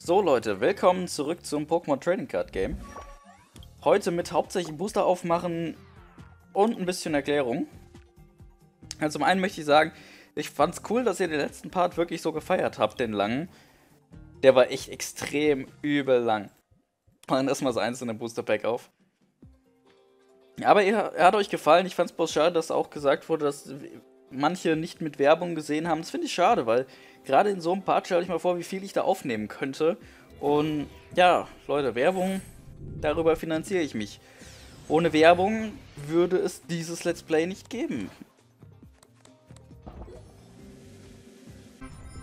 So Leute, willkommen zurück zum Pokémon Trading Card Game. Heute mit hauptsächlich Booster aufmachen und ein bisschen Erklärung. Also zum einen möchte ich sagen, ich fand's cool, dass ihr den letzten Part wirklich so gefeiert habt, den langen. Der war echt extrem übel lang. Machen erstmal das einzelne Booster Pack auf. Aber er, hat euch gefallen. Ich fand's bloß schade, dass auch gesagt wurde, dass manche nicht mit Werbung gesehen haben. Das finde ich schade, weil gerade in so einem Part stelle ich mal vor, wie viel ich da aufnehmen könnte. Und ja, Leute, Werbung, darüber finanziere ich mich. Ohne Werbung würde es dieses Let's Play nicht geben.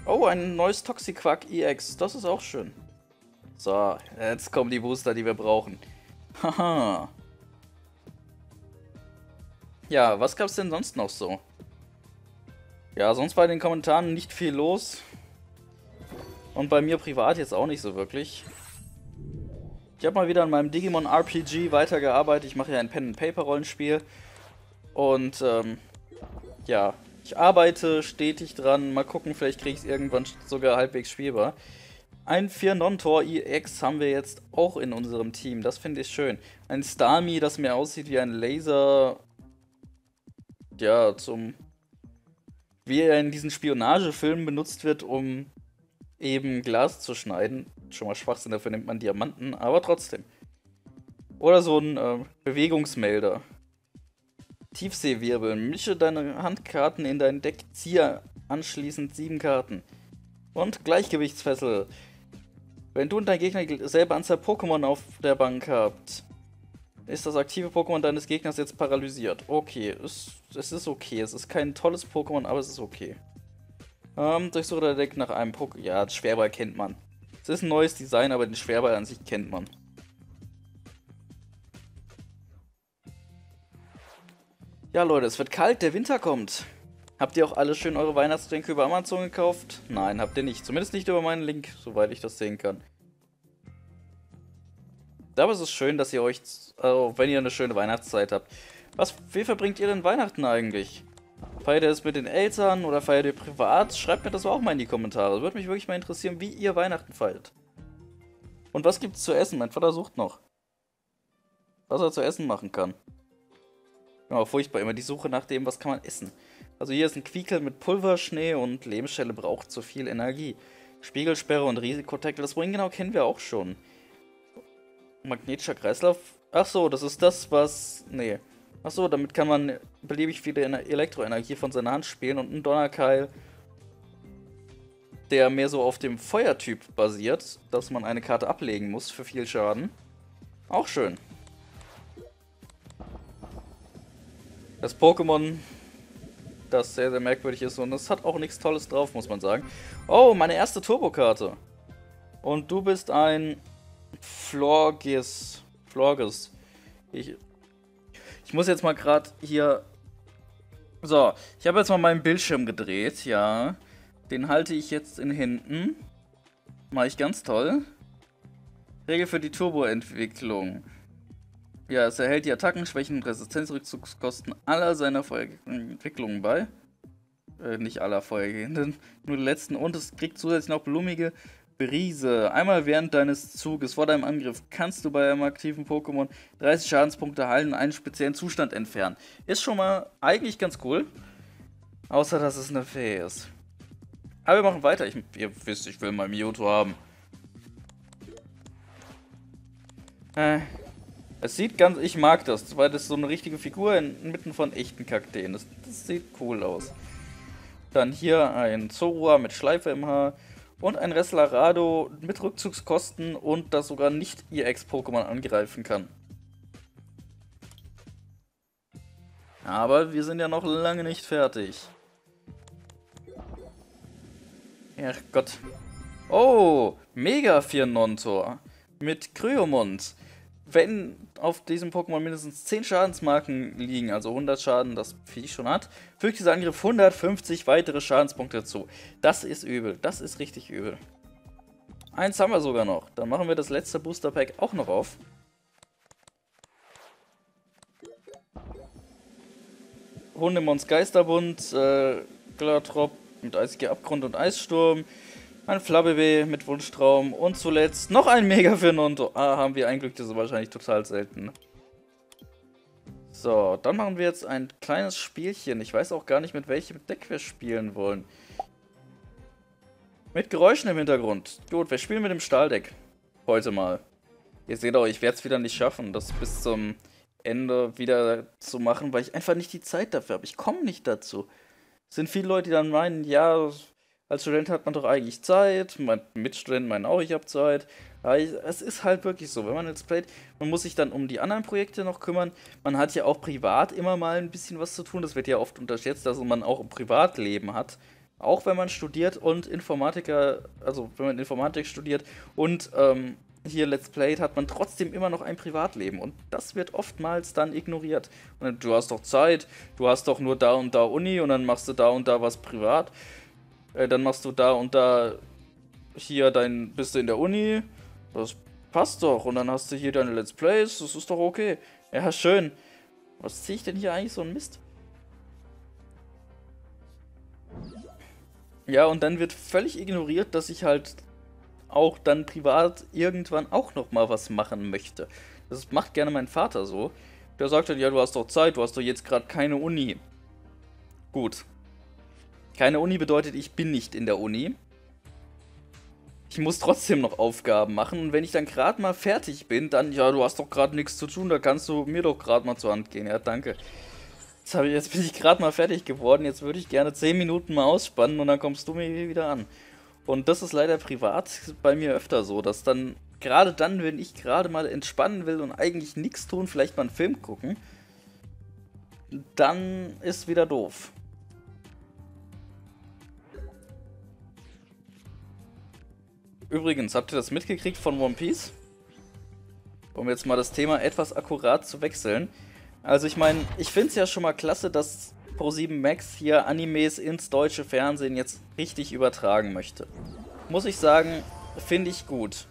Oh, ein neues Toxiquack EX. Das ist auch schön. So, jetzt kommen die Booster, die wir brauchen. Haha. ja, was gab's denn sonst noch so? Ja, sonst bei den Kommentaren nicht viel los. Und bei mir privat jetzt auch nicht so wirklich. Ich habe mal wieder an meinem Digimon RPG weitergearbeitet. Ich mache ja ein Pen-and-Paper-Rollenspiel. Und ähm, ja, ich arbeite stetig dran. Mal gucken, vielleicht kriege ich es irgendwann sogar halbwegs spielbar. Ein 4-Non-Tor EX haben wir jetzt auch in unserem Team. Das finde ich schön. Ein Starmie, das mir aussieht wie ein Laser. Ja, zum wie er in diesen Spionagefilmen benutzt wird, um eben Glas zu schneiden. Schon mal Schwachsinn, dafür nimmt man Diamanten, aber trotzdem. Oder so ein äh, Bewegungsmelder. Tiefseewirbel. Mische deine Handkarten in dein Deck, ziehe anschließend sieben Karten. Und Gleichgewichtsfessel. Wenn du und dein Gegner selber Anzahl Pokémon auf der Bank habt, ist das aktive Pokémon deines Gegners jetzt paralysiert. Okay, es, es ist okay. Es ist kein tolles Pokémon, aber es ist okay. Ähm, durchsuche der Deck nach einem Pokémon. Ja, das Schwerball kennt man. Es ist ein neues Design, aber den Schwerball an sich kennt man. Ja, Leute, es wird kalt, der Winter kommt. Habt ihr auch alle schön eure Weihnachtsgeschenke über Amazon gekauft? Nein, habt ihr nicht. Zumindest nicht über meinen Link, soweit ich das sehen kann. Aber es ist schön, dass ihr euch, also wenn ihr eine schöne Weihnachtszeit habt. Was, wie verbringt ihr denn Weihnachten eigentlich? Feiert ihr es mit den Eltern oder feiert ihr privat? Schreibt mir das auch mal in die Kommentare. Würde mich wirklich mal interessieren, wie ihr Weihnachten feiert. Und was gibt's zu essen? Mein Vater sucht noch. Was er zu essen machen kann. Ja, furchtbar. Immer die Suche nach dem, was kann man essen. Also hier ist ein Quiekel mit Pulverschnee und Lebensschelle braucht zu viel Energie. Spiegelsperre und Risikotackle, das wohin genau kennen wir auch schon. Magnetischer Kreislauf. Ach so, das ist das, was... Nee. Ach so, damit kann man beliebig viele Elektroenergie von seiner Hand spielen und ein Donnerkeil, der mehr so auf dem Feuertyp basiert, dass man eine Karte ablegen muss für viel Schaden. Auch schön. Das Pokémon, das sehr, sehr merkwürdig ist und es hat auch nichts Tolles drauf, muss man sagen. Oh, meine erste Turbokarte. Und du bist ein Florges. Florges. Ich, ich muss jetzt mal gerade hier. So, ich habe jetzt mal meinen Bildschirm gedreht, ja. Den halte ich jetzt in Händen. Mache ich ganz toll. Regel für die Turbo-Entwicklung. Ja, es erhält die Attacken, Schwächen und Resistenzrückzugskosten aller seiner Entwicklungen bei. Äh, nicht aller vorhergehenden, nur die letzten. Und es kriegt zusätzlich noch blumige Brise. Einmal während deines Zuges vor deinem Angriff kannst du bei einem aktiven Pokémon 30 Schadenspunkte heilen und einen speziellen Zustand entfernen. Ist schon mal eigentlich ganz cool. Außer, dass es eine Fee ist. Aber wir machen weiter. Ich, ihr wisst, ich will mal Mewtwo haben. Äh, es sieht ganz... Ich mag das, weil das so eine richtige Figur inmitten von echten Kakteen. Das, das sieht cool aus. Dann hier ein Zorua mit Schleife im Haar und ein Wrestlerado mit Rückzugskosten und das sogar nicht EX-Pokémon angreifen kann. Aber wir sind ja noch lange nicht fertig. Ach Gott. Oh, Mega 4 Nontor mit Kryomont. Wenn auf diesem Pokémon mindestens 10 Schadensmarken liegen, also 100 Schaden, das Viech schon hat, fügt dieser Angriff 150 weitere Schadenspunkte zu. Das ist übel, das ist richtig übel. Eins haben wir sogar noch. Dann machen wir das letzte Booster Pack auch noch auf. Hundemons Geisterbund, äh, Glatrop mit eisiger Abgrund und Eissturm, ein Flabebe mit Wunschtraum und zuletzt noch ein Mega Fernando. Ah, haben wir ein Glück, das ist wahrscheinlich total selten. So, dann machen wir jetzt ein kleines Spielchen. Ich weiß auch gar nicht, mit welchem Deck wir spielen wollen. Mit Geräuschen im Hintergrund. Gut, wir spielen mit dem Stahldeck. Heute mal. Ihr seht auch, ich werde es wieder nicht schaffen, das bis zum Ende wieder zu machen, weil ich einfach nicht die Zeit dafür habe. Ich komme nicht dazu. Es sind viele Leute, die dann meinen, ja, als Student hat man doch eigentlich Zeit. Mein Mitstudenten meinen auch, ich habe Zeit. Es ist halt wirklich so, wenn man jetzt playt, man muss sich dann um die anderen Projekte noch kümmern. Man hat ja auch privat immer mal ein bisschen was zu tun. Das wird ja oft unterschätzt, dass man auch ein Privatleben hat. Auch wenn man studiert und Informatiker, also wenn man Informatik studiert und ähm, hier Let's Played, hat man trotzdem immer noch ein Privatleben. Und das wird oftmals dann ignoriert. Und du hast doch Zeit, du hast doch nur da und da Uni und dann machst du da und da was privat. Äh, dann machst du da und da hier dein, bist du in der Uni. Das passt doch. Und dann hast du hier deine Let's Plays, das ist doch okay. Ja, schön. Was ziehe ich denn hier eigentlich so ein Mist? Ja, und dann wird völlig ignoriert, dass ich halt auch dann privat irgendwann auch nochmal was machen möchte. Das macht gerne mein Vater so. Der sagt dann, ja, du hast doch Zeit, du hast doch jetzt gerade keine Uni. Gut. Keine Uni bedeutet, ich bin nicht in der Uni. Ich muss trotzdem noch Aufgaben machen und wenn ich dann gerade mal fertig bin, dann, ja, du hast doch gerade nichts zu tun, da kannst du mir doch gerade mal zur Hand gehen. Ja, danke. Jetzt, ich, jetzt bin ich gerade mal fertig geworden, jetzt würde ich gerne 10 Minuten mal ausspannen und dann kommst du mir wieder an. Und das ist leider privat bei mir öfter so, dass dann, gerade dann, wenn ich gerade mal entspannen will und eigentlich nichts tun, vielleicht mal einen Film gucken, dann ist wieder doof. Übrigens, habt ihr das mitgekriegt von One Piece? Um jetzt mal das Thema etwas akkurat zu wechseln. Also ich meine, ich finde es ja schon mal klasse, dass Pro7 Max hier Animes ins deutsche Fernsehen jetzt richtig übertragen möchte. Muss ich sagen, finde ich gut.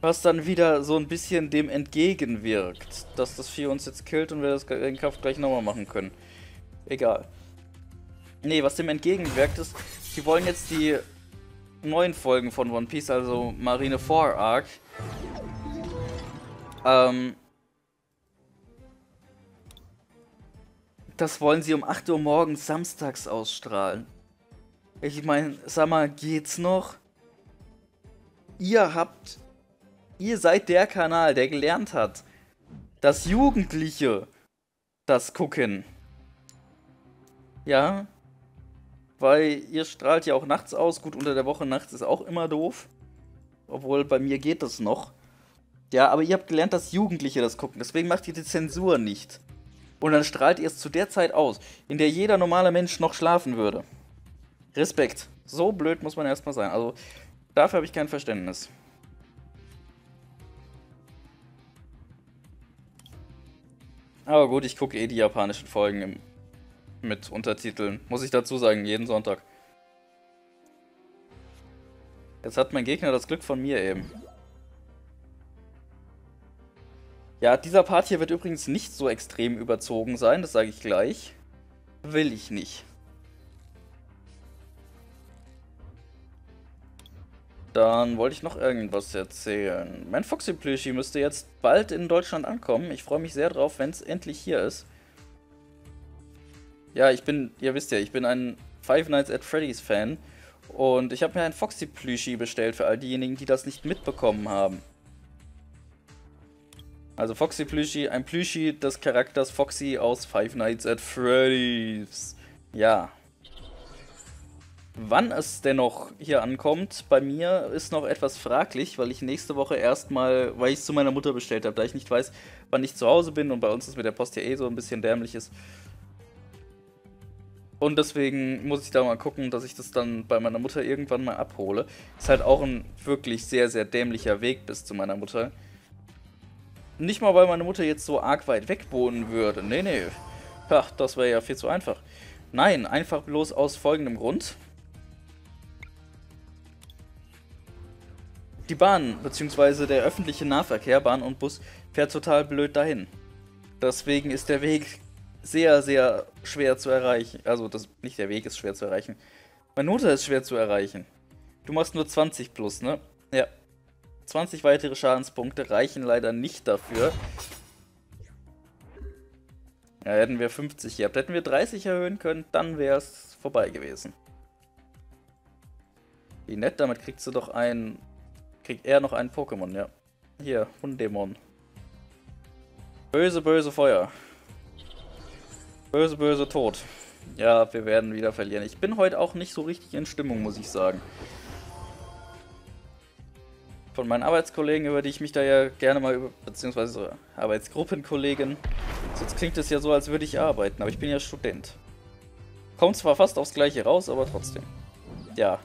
Was dann wieder so ein bisschen dem entgegenwirkt, dass das Vieh uns jetzt killt und wir das in Kraft gleich nochmal machen können. Egal. Nee, was dem entgegenwirkt ist, die wollen jetzt die neuen Folgen von One Piece, also Marine 4 Arc, ähm, das wollen sie um 8 Uhr morgens samstags ausstrahlen. Ich meine, sag mal, geht's noch? Ihr habt, ihr seid der Kanal, der gelernt hat, dass Jugendliche das gucken. Ja, weil ihr strahlt ja auch nachts aus. Gut, unter der Woche nachts ist auch immer doof. Obwohl, bei mir geht das noch. Ja, aber ihr habt gelernt, dass Jugendliche das gucken. Deswegen macht ihr die Zensur nicht. Und dann strahlt ihr es zu der Zeit aus, in der jeder normale Mensch noch schlafen würde. Respekt. So blöd muss man erstmal sein. Also, dafür habe ich kein Verständnis. Aber gut, ich gucke eh die japanischen Folgen im, mit Untertiteln. Muss ich dazu sagen, jeden Sonntag. Jetzt hat mein Gegner das Glück von mir eben. Ja, dieser Part hier wird übrigens nicht so extrem überzogen sein, das sage ich gleich. Will ich nicht. Dann wollte ich noch irgendwas erzählen. Mein Foxy Plüschi müsste jetzt bald in Deutschland ankommen. Ich freue mich sehr drauf, wenn es endlich hier ist. Ja, ich bin, ihr wisst ja, ich bin ein Five Nights at Freddy's Fan. Und ich habe mir ein Foxy Plüschi bestellt für all diejenigen, die das nicht mitbekommen haben. Also Foxy Plüschi, ein Plüschi des Charakters Foxy aus Five Nights at Freddy's. Ja. Wann es dennoch hier ankommt, bei mir ist noch etwas fraglich, weil ich nächste Woche erstmal, weil ich es zu meiner Mutter bestellt habe, da ich nicht weiß, wann ich zu Hause bin und bei uns ist mit der Post ja eh so ein bisschen dämlich ist. Und deswegen muss ich da mal gucken, dass ich das dann bei meiner Mutter irgendwann mal abhole. Ist halt auch ein wirklich sehr, sehr dämlicher Weg bis zu meiner Mutter. Nicht mal, weil meine Mutter jetzt so arg weit weg wohnen würde. Nee, nee. Ja, das wäre ja viel zu einfach. Nein, einfach bloß aus folgendem Grund. Die Bahn, beziehungsweise der öffentliche Nahverkehr, Bahn und Bus, fährt total blöd dahin. Deswegen ist der Weg sehr, sehr schwer zu erreichen. Also, das, nicht der Weg ist schwer zu erreichen. Meine Mutter ist schwer zu erreichen. Du machst nur 20 plus, ne? Ja. 20 weitere Schadenspunkte reichen leider nicht dafür. Ja, hätten wir 50 gehabt. Hätten wir 30 erhöhen können, dann wäre es vorbei gewesen. Wie nett, damit kriegst du doch ein... Kriegt er noch ein Pokémon, ja. Hier, Hundämon. Böse, böse Feuer. Böse, böse Tod. Ja, wir werden wieder verlieren. Ich bin heute auch nicht so richtig in Stimmung, muss ich sagen. Von meinen Arbeitskollegen, über die ich mich da ja gerne mal über, beziehungsweise Arbeitsgruppenkollegen, sonst klingt es ja so, als würde ich arbeiten, aber ich bin ja Student. Kommt zwar fast aufs Gleiche raus, aber trotzdem. Ja,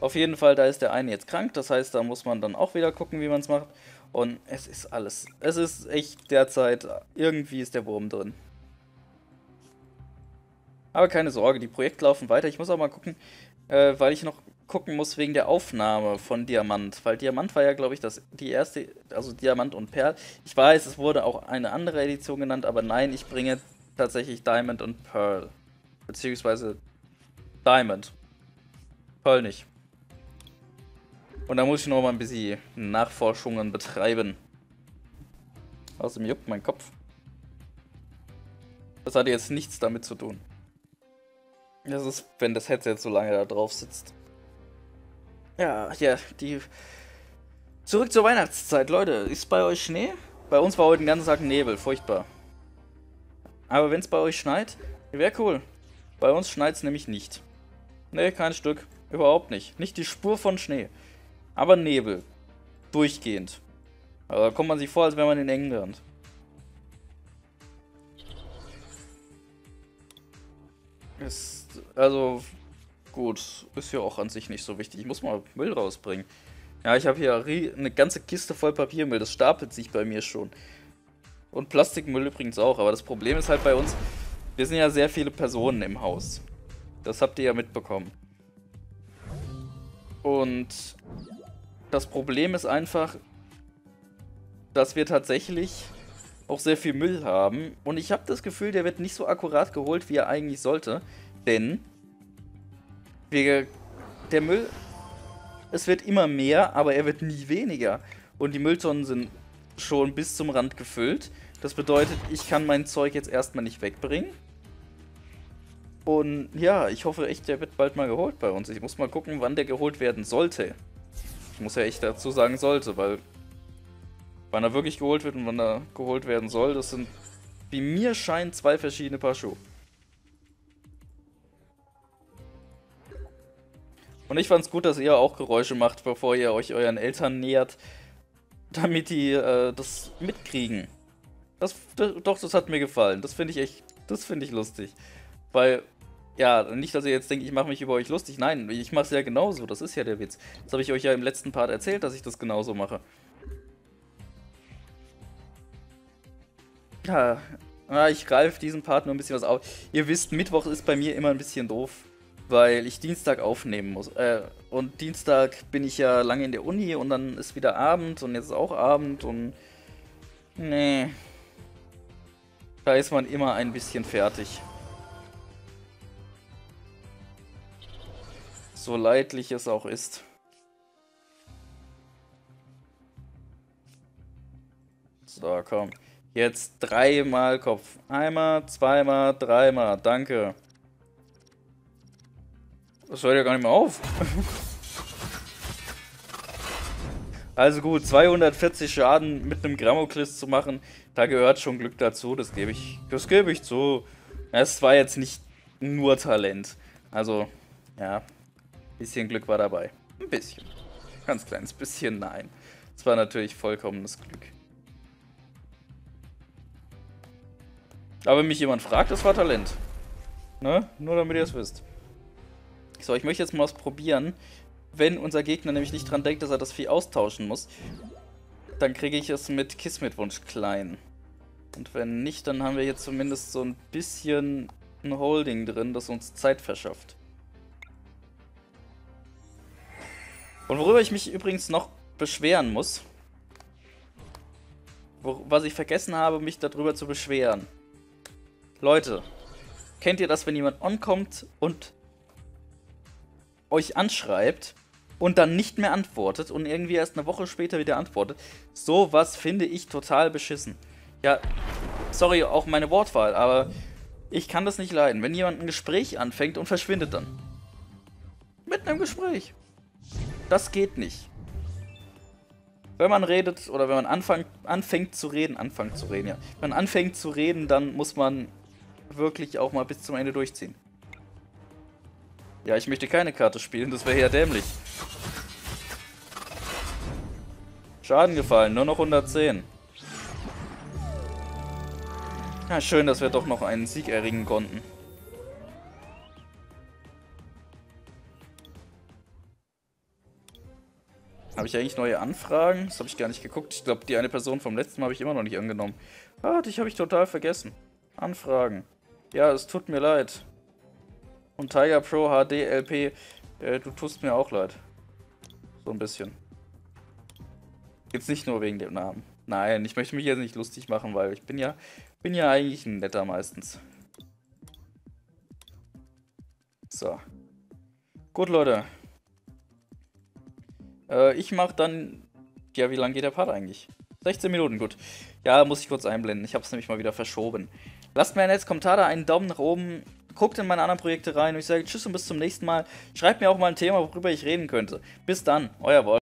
auf jeden Fall, da ist der eine jetzt krank, das heißt, da muss man dann auch wieder gucken, wie man es macht. Und es ist alles, es ist echt derzeit, irgendwie ist der Wurm drin. Aber keine Sorge, die Projekte laufen weiter. Ich muss auch mal gucken, äh, weil ich noch gucken muss wegen der Aufnahme von Diamant. Weil Diamant war ja, glaube ich, das, die erste, also Diamant und Perl. Ich weiß, es wurde auch eine andere Edition genannt, aber nein, ich bringe tatsächlich Diamond und Pearl. Beziehungsweise Diamond. Pearl nicht. Und da muss ich noch mal ein bisschen Nachforschungen betreiben. Außerdem juckt mein Kopf. Das hat jetzt nichts damit zu tun. Das ist, wenn das Headset so lange da drauf sitzt. Ja, ja, die... Zurück zur Weihnachtszeit, Leute. Ist bei euch Schnee? Bei uns war heute den ganzen Tag Nebel, furchtbar. Aber wenn es bei euch schneit, wäre cool. Bei uns schneit es nämlich nicht. Ne, kein Stück. Überhaupt nicht. Nicht die Spur von Schnee. Aber Nebel. Durchgehend. Aber da kommt man sich vor, als wäre man in England. Ist, also, gut. Ist ja auch an sich nicht so wichtig. Ich muss mal Müll rausbringen. Ja, ich habe hier eine ganze Kiste voll Papiermüll. Das stapelt sich bei mir schon. Und Plastikmüll übrigens auch. Aber das Problem ist halt bei uns, wir sind ja sehr viele Personen im Haus. Das habt ihr ja mitbekommen. Und das Problem ist einfach, dass wir tatsächlich auch sehr viel Müll haben. Und ich habe das Gefühl, der wird nicht so akkurat geholt, wie er eigentlich sollte. Denn wir, der Müll, es wird immer mehr, aber er wird nie weniger. Und die Mülltonnen sind schon bis zum Rand gefüllt. Das bedeutet, ich kann mein Zeug jetzt erstmal nicht wegbringen. Und ja, ich hoffe echt, der wird bald mal geholt bei uns. Ich muss mal gucken, wann der geholt werden sollte. Ich muss ja echt dazu sagen sollte, weil wann er wirklich geholt wird und wann er geholt werden soll, das sind, wie mir scheint, zwei verschiedene Paar Schuhe. Und ich fand's gut, dass ihr auch Geräusche macht, bevor ihr euch euren Eltern nähert, damit die äh, das mitkriegen. Das, doch, das hat mir gefallen. Das finde ich echt, das finde ich lustig. Weil ja, nicht, dass ihr jetzt denkt, ich mache mich über euch lustig. Nein, ich mache es ja genauso. Das ist ja der Witz. Das habe ich euch ja im letzten Part erzählt, dass ich das genauso mache. Ja, ich greife diesen Part nur ein bisschen was auf. Ihr wisst, Mittwoch ist bei mir immer ein bisschen doof, weil ich Dienstag aufnehmen muss. Äh, und Dienstag bin ich ja lange in der Uni und dann ist wieder Abend und jetzt ist auch Abend und... Nee. Da ist man immer ein bisschen fertig. So leidlich es auch ist. So, komm. Jetzt dreimal Kopf. Einmal, zweimal, dreimal. Danke. Das hört ja gar nicht mehr auf. also gut, 240 Schaden mit einem Grammoklis zu machen, da gehört schon Glück dazu. Das gebe ich, das gebe ich zu. Es war jetzt nicht nur Talent. Also, ja, bisschen Glück war dabei. Ein bisschen. Ganz kleines bisschen, nein. Es war natürlich vollkommenes Glück. Aber wenn mich jemand fragt, das war Talent. Ne? Nur damit ihr es wisst. So, ich möchte jetzt mal was probieren. Wenn unser Gegner nämlich nicht dran denkt, dass er das Vieh austauschen muss, dann kriege ich es mit Kismetwunsch klein. Und wenn nicht, dann haben wir jetzt zumindest so ein bisschen ein Holding drin, das uns Zeit verschafft. Und worüber ich mich übrigens noch beschweren muss, wo, was ich vergessen habe, mich darüber zu beschweren. Leute, kennt ihr das, wenn jemand onkommt und euch anschreibt und dann nicht mehr antwortet und irgendwie erst eine Woche später wieder antwortet. Sowas finde ich total beschissen. Ja, sorry, auch meine Wortwahl, aber ich kann das nicht leiden, wenn jemand ein Gespräch anfängt und verschwindet dann. Mitten im Gespräch. Das geht nicht. Wenn man redet oder wenn man anfängt, anfängt zu reden, anfängt zu reden, ja. Wenn man anfängt zu reden, dann muss man wirklich auch mal bis zum Ende durchziehen. Ja, ich möchte keine Karte spielen, das wäre ja dämlich. Schaden gefallen, nur noch 110. Ja, schön, dass wir doch noch einen Sieg erringen konnten. Habe ich eigentlich neue Anfragen? Das habe ich gar nicht geguckt. Ich glaube, die eine Person vom letzten Mal habe ich immer noch nicht angenommen. Ah, dich habe ich total vergessen. Anfragen. Ja, es tut mir leid. Und Tiger Pro HD LP, äh, du tust mir auch leid. So ein bisschen. Jetzt nicht nur wegen dem Namen. Nein, ich möchte mich jetzt nicht lustig machen, weil ich bin ja, bin ja eigentlich ein netter meistens. So. Gut, Leute. Äh, ich mache dann... Ja, wie lange geht der Part eigentlich? 16 Minuten, gut. Ja, muss ich kurz einblenden. Ich habe es nämlich mal wieder verschoben. Lasst mir ein nettes Kommentar einen Daumen nach oben. Guckt in meine anderen Projekte rein. Und ich sage Tschüss und bis zum nächsten Mal. Schreibt mir auch mal ein Thema, worüber ich reden könnte. Bis dann, euer Wolf.